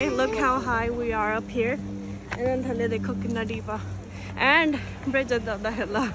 Look how high we are up here. And then tali coconut diva. And bridge at the hill.